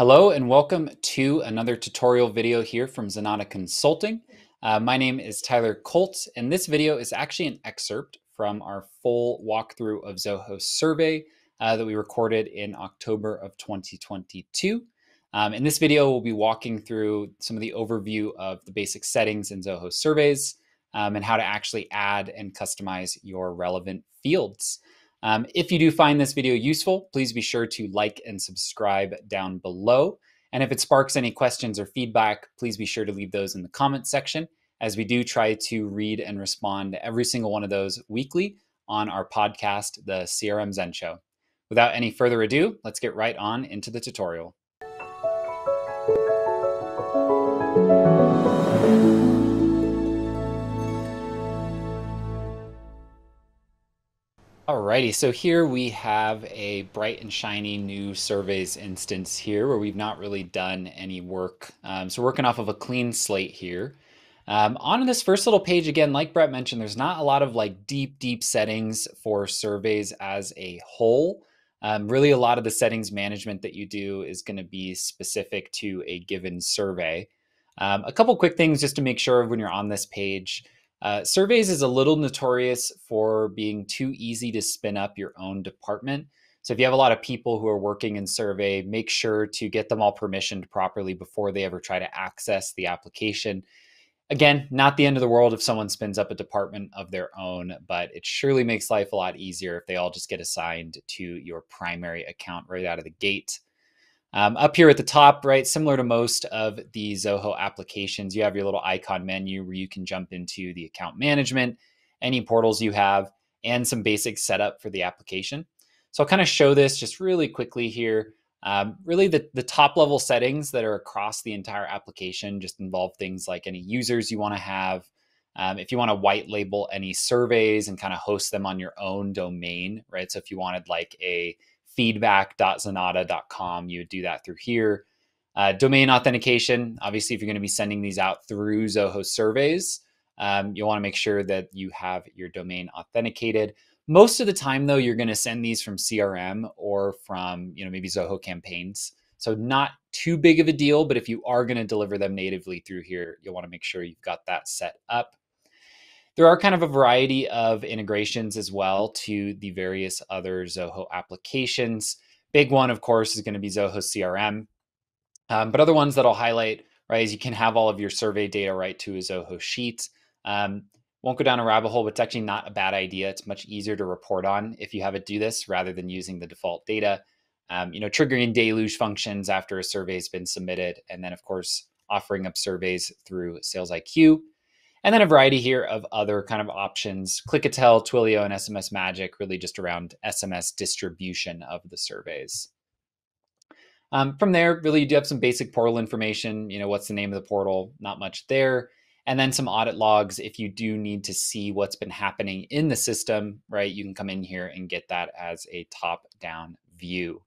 Hello and welcome to another tutorial video here from Zenatta Consulting. Uh, my name is Tyler Colt and this video is actually an excerpt from our full walkthrough of Zoho survey uh, that we recorded in October of 2022. Um, in this video, we'll be walking through some of the overview of the basic settings in Zoho surveys um, and how to actually add and customize your relevant fields. Um, if you do find this video useful, please be sure to like and subscribe down below. And if it sparks any questions or feedback, please be sure to leave those in the comment section as we do try to read and respond to every single one of those weekly on our podcast, The CRM Zen Show. Without any further ado, let's get right on into the tutorial. Alrighty, so here we have a bright and shiny new surveys instance here where we've not really done any work. Um, so working off of a clean slate here. Um, on this first little page, again, like Brett mentioned, there's not a lot of like deep, deep settings for surveys as a whole. Um, really, a lot of the settings management that you do is going to be specific to a given survey. Um, a couple quick things just to make sure when you're on this page. Uh, surveys is a little notorious for being too easy to spin up your own department. So if you have a lot of people who are working in survey, make sure to get them all permissioned properly before they ever try to access the application. Again, not the end of the world if someone spins up a department of their own, but it surely makes life a lot easier if they all just get assigned to your primary account right out of the gate. Um, up here at the top, right, similar to most of the Zoho applications, you have your little icon menu where you can jump into the account management, any portals you have, and some basic setup for the application. So I'll kind of show this just really quickly here. Um, really, the, the top level settings that are across the entire application just involve things like any users you want to have. Um, if you want to white label any surveys and kind of host them on your own domain, right? So if you wanted like a feedback.zenatta.com. You would do that through here. Uh, domain authentication, obviously, if you're going to be sending these out through Zoho surveys, um, you'll want to make sure that you have your domain authenticated. Most of the time, though, you're going to send these from CRM or from, you know, maybe Zoho campaigns. So not too big of a deal, but if you are going to deliver them natively through here, you'll want to make sure you've got that set up. There are kind of a variety of integrations as well to the various other Zoho applications. Big one, of course, is going to be Zoho CRM. Um, but other ones that I'll highlight, right, is you can have all of your survey data right to a Zoho sheet. Um, won't go down a rabbit hole, but it's actually not a bad idea. It's much easier to report on if you have it do this rather than using the default data. Um, you know, triggering deluge functions after a survey has been submitted, and then of course offering up surveys through Sales IQ. And then a variety here of other kind of options, Clickatell, Twilio, and SMS Magic, really just around SMS distribution of the surveys. Um, from there, really, you do have some basic portal information. You know, what's the name of the portal? Not much there. And then some audit logs if you do need to see what's been happening in the system, right? You can come in here and get that as a top down view.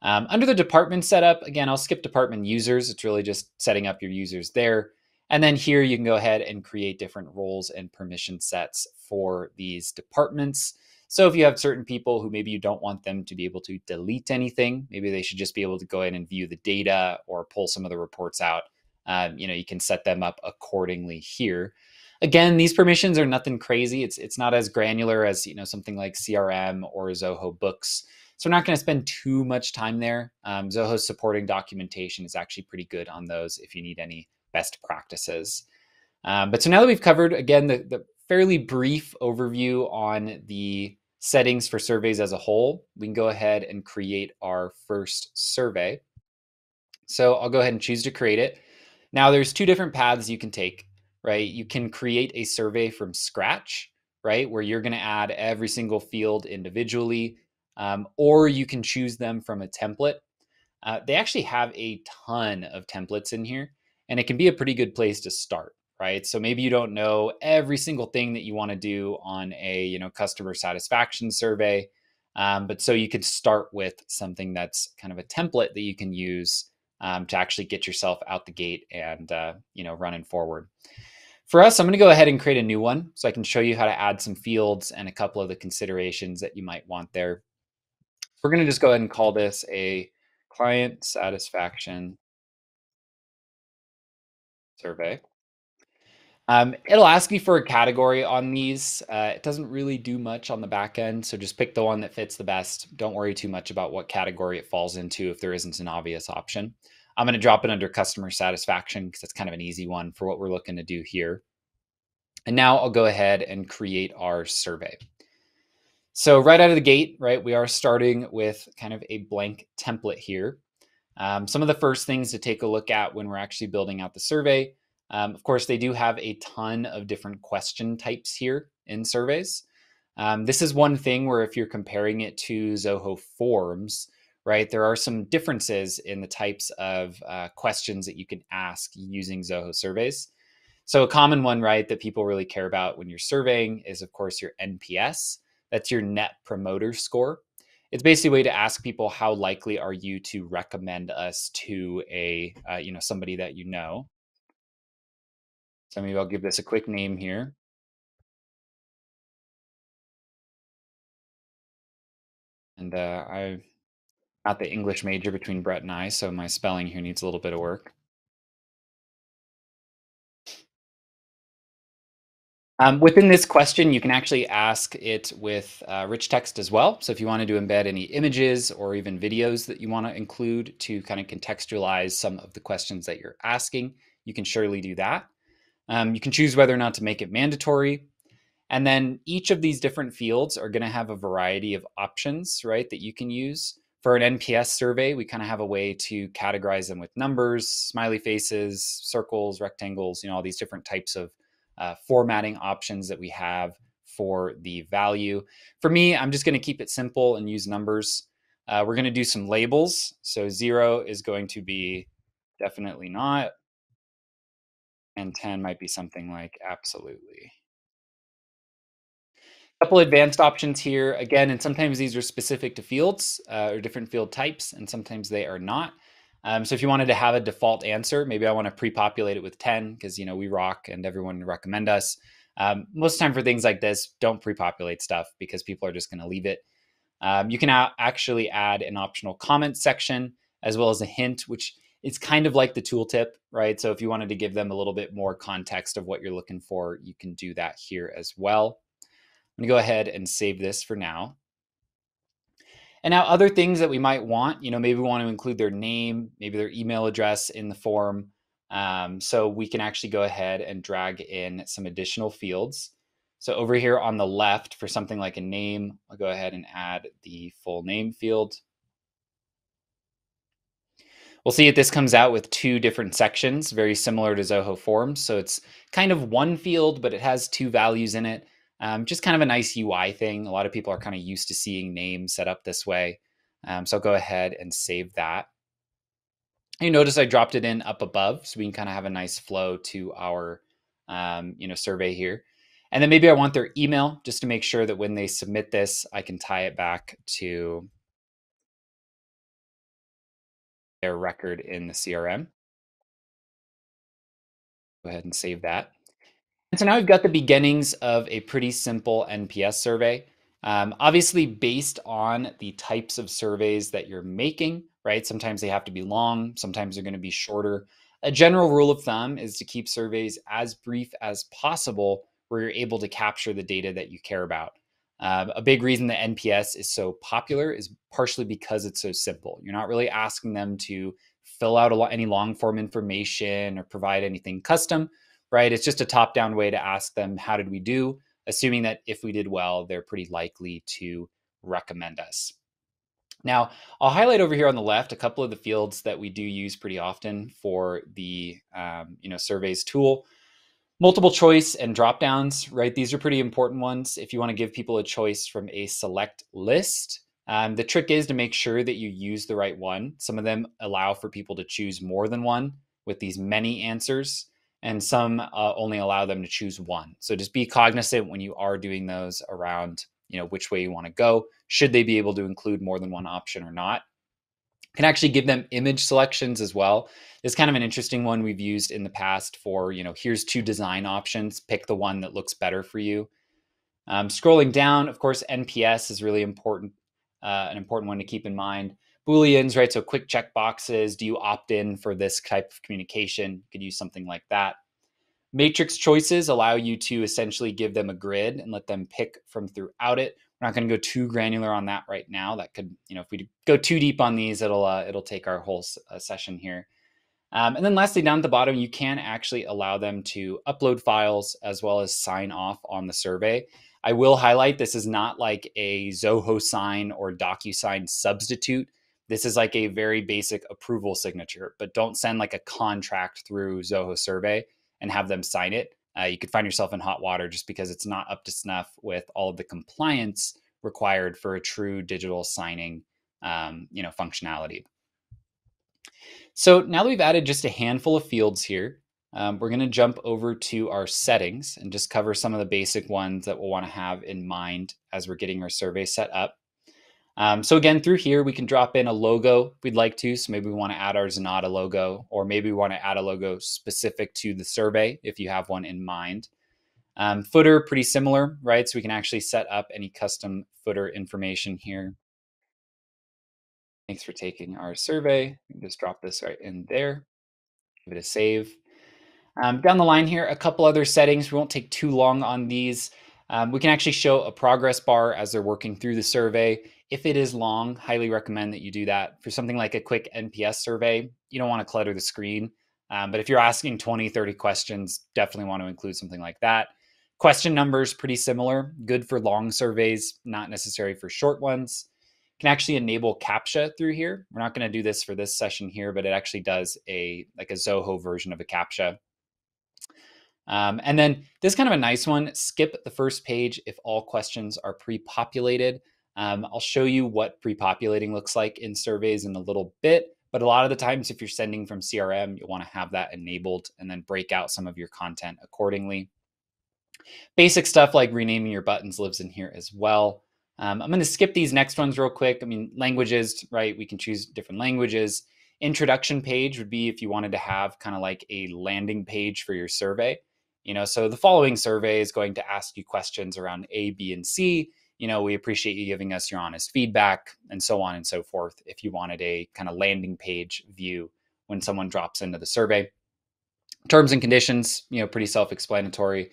Um, under the department setup, again, I'll skip department users. It's really just setting up your users there. And then here you can go ahead and create different roles and permission sets for these departments. So if you have certain people who maybe you don't want them to be able to delete anything, maybe they should just be able to go in and view the data or pull some of the reports out. Um, you know, you can set them up accordingly here. Again, these permissions are nothing crazy. It's it's not as granular as you know something like CRM or Zoho Books. So we're not going to spend too much time there. Um, Zoho's supporting documentation is actually pretty good on those if you need any best practices. Um, but so now that we've covered, again, the, the fairly brief overview on the settings for surveys as a whole, we can go ahead and create our first survey. So I'll go ahead and choose to create it. Now there's two different paths you can take, right? You can create a survey from scratch, right? Where you're going to add every single field individually, um, or you can choose them from a template. Uh, they actually have a ton of templates in here and it can be a pretty good place to start right? So maybe you don't know every single thing that you want to do on a you know customer satisfaction survey um, but so you could start with something that's kind of a template that you can use um, to actually get yourself out the gate and uh, you know running forward. For us i'm going to go ahead and create a new one so i can show you how to add some fields and a couple of the considerations that you might want there. We're going to just go ahead and call this a client satisfaction survey. Um, it'll ask you for a category on these. Uh, it doesn't really do much on the back end, so just pick the one that fits the best. Don't worry too much about what category it falls into if there isn't an obvious option. I'm going to drop it under customer satisfaction because that's kind of an easy one for what we're looking to do here. And now I'll go ahead and create our survey. So right out of the gate, right, we are starting with kind of a blank template here. Um, some of the first things to take a look at when we're actually building out the survey. Um, of course, they do have a ton of different question types here in surveys. Um, this is one thing where if you're comparing it to Zoho Forms, right, there are some differences in the types of uh, questions that you can ask using Zoho surveys. So a common one, right, that people really care about when you're surveying is, of course, your NPS. That's your Net Promoter Score. It's basically a way to ask people how likely are you to recommend us to a, uh, you know, somebody that you know. So maybe I'll give this a quick name here. And uh, I'm not the English major between Brett and I, so my spelling here needs a little bit of work. Um, within this question, you can actually ask it with uh, rich text as well. So if you wanted to embed any images or even videos that you want to include to kind of contextualize some of the questions that you're asking, you can surely do that. Um, you can choose whether or not to make it mandatory. And then each of these different fields are going to have a variety of options, right, that you can use. For an NPS survey, we kind of have a way to categorize them with numbers, smiley faces, circles, rectangles, you know, all these different types of uh, formatting options that we have for the value. For me, I'm just going to keep it simple and use numbers. Uh, we're going to do some labels. So zero is going to be definitely not. And 10 might be something like absolutely. A couple advanced options here. Again, and sometimes these are specific to fields uh, or different field types, and sometimes they are not. Um, so if you wanted to have a default answer, maybe I want to pre-populate it with 10 because you know we rock and everyone recommend us. Um, most of the time for things like this, don't pre-populate stuff because people are just going to leave it. Um, you can actually add an optional comment section as well as a hint, which is kind of like the tooltip, right? So if you wanted to give them a little bit more context of what you're looking for, you can do that here as well. I'm going to go ahead and save this for now. And now other things that we might want, you know, maybe we want to include their name, maybe their email address in the form. Um, so we can actually go ahead and drag in some additional fields. So over here on the left for something like a name, I'll go ahead and add the full name field. We'll see that this comes out with two different sections, very similar to Zoho Forms. So it's kind of one field, but it has two values in it. Um, just kind of a nice UI thing. A lot of people are kind of used to seeing names set up this way. Um, so I'll go ahead and save that. You notice I dropped it in up above so we can kind of have a nice flow to our um, you know survey here. And then maybe I want their email just to make sure that when they submit this, I can tie it back to their record in the CRM. Go ahead and save that. And so now we've got the beginnings of a pretty simple NPS survey. Um, obviously, based on the types of surveys that you're making, right? Sometimes they have to be long, sometimes they're going to be shorter. A general rule of thumb is to keep surveys as brief as possible where you're able to capture the data that you care about. Um, a big reason that NPS is so popular is partially because it's so simple. You're not really asking them to fill out any long form information or provide anything custom right? It's just a top down way to ask them, how did we do? Assuming that if we did well, they're pretty likely to recommend us. Now, I'll highlight over here on the left a couple of the fields that we do use pretty often for the um, you know surveys tool. Multiple choice and drop downs, right? These are pretty important ones. If you want to give people a choice from a select list, um, the trick is to make sure that you use the right one. Some of them allow for people to choose more than one with these many answers and some uh, only allow them to choose one. So just be cognizant when you are doing those around, you know, which way you want to go. Should they be able to include more than one option or not? Can actually give them image selections as well. It's kind of an interesting one we've used in the past for, you know, here's two design options. Pick the one that looks better for you. Um, scrolling down, of course, NPS is really important, uh, an important one to keep in mind. Booleans, right? So quick check boxes. Do you opt in for this type of communication? You could use something like that. Matrix choices allow you to essentially give them a grid and let them pick from throughout it. We're not going to go too granular on that right now. That could, you know, if we go too deep on these, it'll uh, it'll take our whole uh, session here. Um, and then lastly, down at the bottom, you can actually allow them to upload files as well as sign off on the survey. I will highlight this is not like a Zoho sign or DocuSign substitute. This is like a very basic approval signature, but don't send like a contract through Zoho Survey and have them sign it. Uh, you could find yourself in hot water just because it's not up to snuff with all of the compliance required for a true digital signing, um, you know, functionality. So now that we've added just a handful of fields here, um, we're going to jump over to our settings and just cover some of the basic ones that we'll want to have in mind as we're getting our survey set up. Um, so again, through here, we can drop in a logo if we'd like to. So maybe we want to add our Zenatta logo, or maybe we want to add a logo specific to the survey if you have one in mind. Um, footer, pretty similar, right? So we can actually set up any custom footer information here. Thanks for taking our survey. just drop this right in there. Give it a save. Um, down the line here, a couple other settings. We won't take too long on these. Um, we can actually show a progress bar as they're working through the survey. If it is long, highly recommend that you do that. For something like a quick NPS survey, you don't want to clutter the screen. Um, but if you're asking 20, 30 questions, definitely want to include something like that. Question numbers, pretty similar. Good for long surveys, not necessary for short ones. Can actually enable CAPTCHA through here. We're not going to do this for this session here, but it actually does a like a Zoho version of a CAPTCHA. Um, and then this kind of a nice one, skip the first page if all questions are pre-populated. Um, I'll show you what pre-populating looks like in surveys in a little bit, but a lot of the times if you're sending from CRM, you'll wanna have that enabled and then break out some of your content accordingly. Basic stuff like renaming your buttons lives in here as well. Um, I'm gonna skip these next ones real quick. I mean, languages, right? We can choose different languages. Introduction page would be if you wanted to have kind of like a landing page for your survey. You know, so the following survey is going to ask you questions around A, B, and C. You know, we appreciate you giving us your honest feedback and so on and so forth. If you wanted a kind of landing page view when someone drops into the survey, terms and conditions, you know, pretty self explanatory.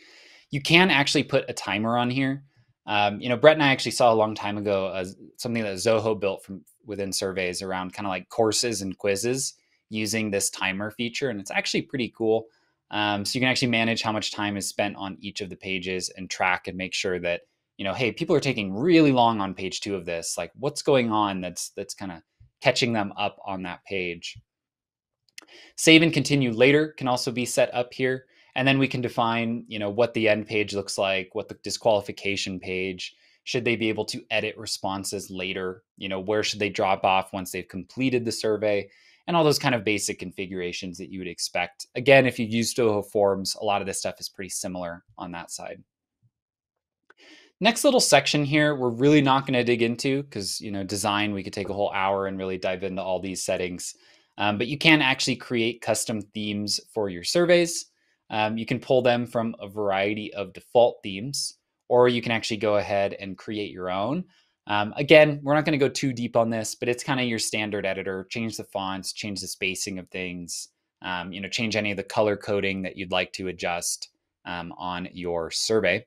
You can actually put a timer on here. Um, you know, Brett and I actually saw a long time ago uh, something that Zoho built from within surveys around kind of like courses and quizzes using this timer feature, and it's actually pretty cool. Um, so you can actually manage how much time is spent on each of the pages and track and make sure that you know, hey, people are taking really long on page two of this. Like, what's going on that's that's kind of catching them up on that page. Save and continue later can also be set up here. And then we can define, you know, what the end page looks like, what the disqualification page, should they be able to edit responses later, you know, where should they drop off once they've completed the survey and all those kind of basic configurations that you would expect. Again, if you use Zoho Forms, a lot of this stuff is pretty similar on that side. Next little section here, we're really not going to dig into because, you know, design, we could take a whole hour and really dive into all these settings. Um, but you can actually create custom themes for your surveys. Um, you can pull them from a variety of default themes, or you can actually go ahead and create your own. Um, again, we're not going to go too deep on this, but it's kind of your standard editor. Change the fonts, change the spacing of things, um, you know, change any of the color coding that you'd like to adjust um, on your survey.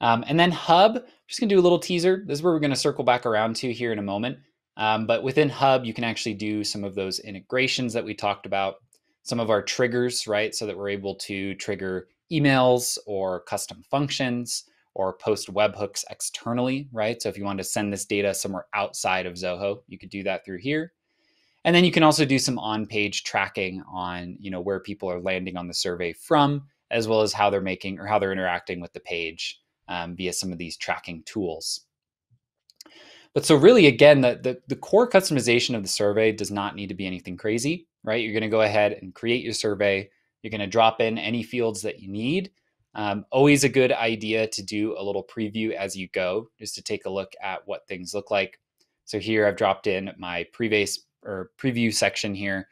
Um, and then Hub, just to do a little teaser. This is where we're to circle back around to here in a moment. Um, but within Hub, you can actually do some of those integrations that we talked about, some of our triggers, right? So that we're able to trigger emails or custom functions or post webhooks externally, right? So if you want to send this data somewhere outside of Zoho, you could do that through here. And then you can also do some on-page tracking on, you know, where people are landing on the survey from, as well as how they're making or how they're interacting with the page um, via some of these tracking tools. But so really, again, the, the, the core customization of the survey does not need to be anything crazy, right? You're going to go ahead and create your survey. You're going to drop in any fields that you need. Um, always a good idea to do a little preview as you go, just to take a look at what things look like. So here I've dropped in my previous or preview section here.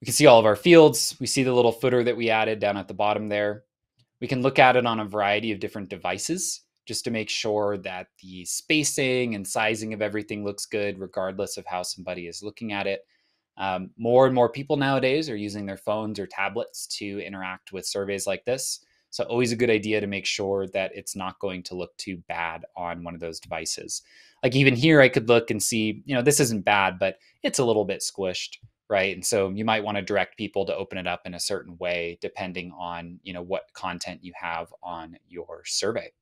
We can see all of our fields. We see the little footer that we added down at the bottom there. We can look at it on a variety of different devices. just to make sure that the spacing and sizing of everything looks good, regardless of how somebody is looking at it. Um, more and more people nowadays are using their phones or tablets to interact with surveys like this. So, always a good idea to make sure that it's not going to look too bad on one of those devices. Like, even here, I could look and see, you know, this isn't bad, but it's a little bit squished, right? And so you might want to direct people to open it up in a certain way depending on you know what content you have on your survey.